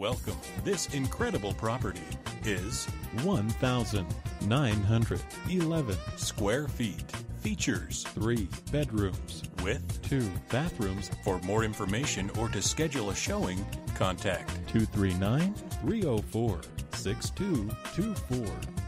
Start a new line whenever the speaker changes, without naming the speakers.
Welcome. This incredible property is
1,911
square feet. Features
three bedrooms
with
two bathrooms
For more information or to schedule a showing, contact
239 304 6224